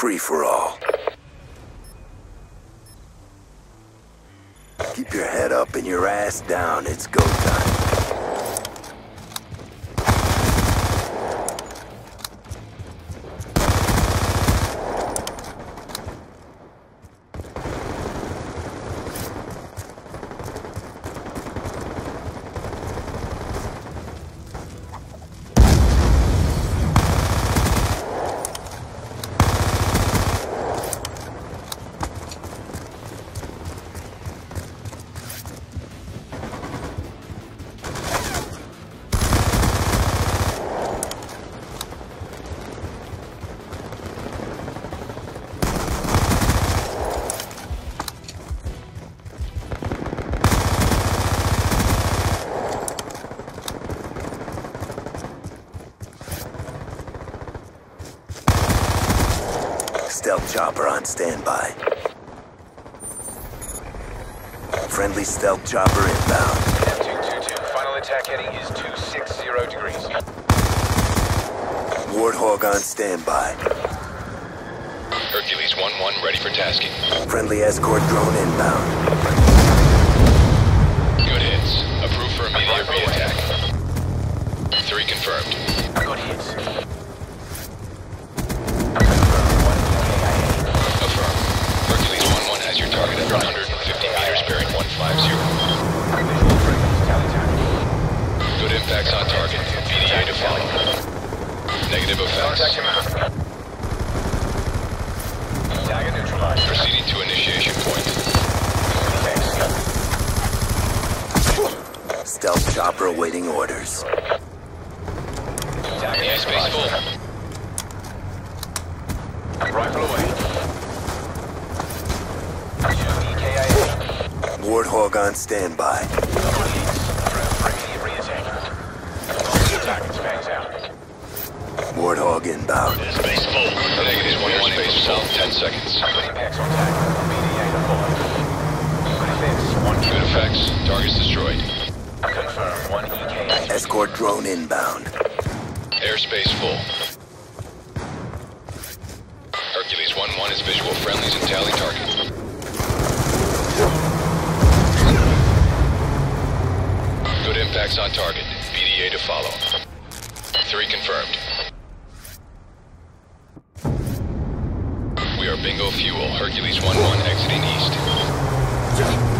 free-for-all. Keep your head up and your ass down. It's go time. Stealth chopper on standby. Friendly stealth chopper inbound. M222. Final attack heading is 260 degrees. Warthog on standby. Hercules 1-1 ready for tasking. Friendly escort drone inbound. Target. Good on target. BDA to follow. Negative Contact effects. him out. Target neutralized. Proceeding to initiation point. Thanks. Stealth chopper awaiting orders. Target Airspace neutralized. full. Rifle away. Two EKIA. Warthog on standby. Warthog inbound. Space full. Negative 1-1 space full. 10 seconds. Good effects. One. Targets destroyed. Confirm. One EKIA. Escort drone inbound. Airspace full. Hercules 1-1 is visual friendlies and tally target. Good impacts on target. BDA to follow. Three confirmed. Bingo fuel. Hercules 1-1 exiting east.